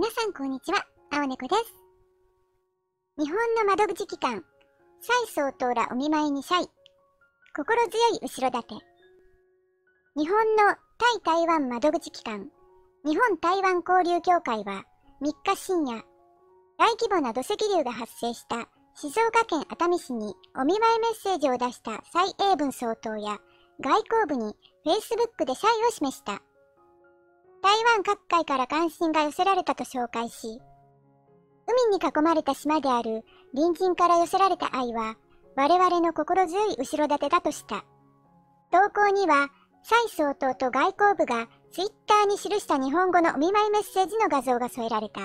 皆さんこんにちは、青猫です。日本の窓口機関、蔡総統らお見舞いにシャイ。心強い後ろ盾。日本の対台湾窓口機関、日本台湾交流協会は3日深夜、大規模な土石流が発生した静岡県熱海市にお見舞いメッセージを出した蔡英文総統や外交部に Facebook で謝意を示した。台湾各界から関心が寄せられたと紹介し、海に囲まれた島である隣人から寄せられた愛は、我々の心強い後ろ盾だとした。投稿には、蔡総統と外交部がツイッターに記した日本語のお見舞いメッセージの画像が添えられた。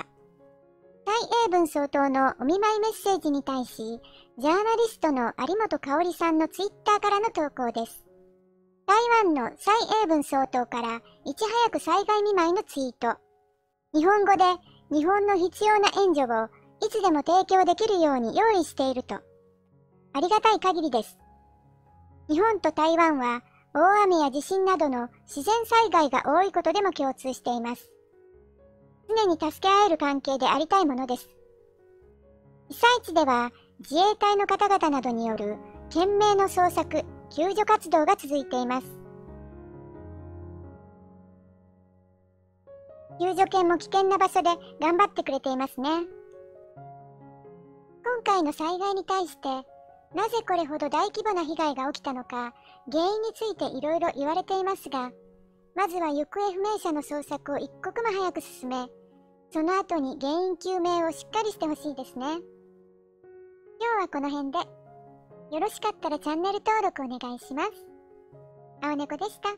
蔡英文総統のお見舞いメッセージに対し、ジャーナリストの有本香里さんのツイッターからの投稿です。台湾の蔡英文総統からいち早く災害見舞いのツイート。日本語で日本の必要な援助をいつでも提供できるように用意していると。ありがたい限りです。日本と台湾は大雨や地震などの自然災害が多いことでも共通しています。常に助け合える関係でありたいものです。被災地では自衛隊の方々などによる懸命の捜索、救助活動が続いています。救助犬も危険な場所で頑張ってくれていますね。今回の災害に対して、なぜこれほど大規模な被害が起きたのか、原因についていろいろ言われていますが、まずは行方不明者の捜索を一刻も早く進め、その後に原因究明をしっかりしてほしいですね。今日はこの辺で。よろしかったらチャンネル登録お願いします。青猫でした。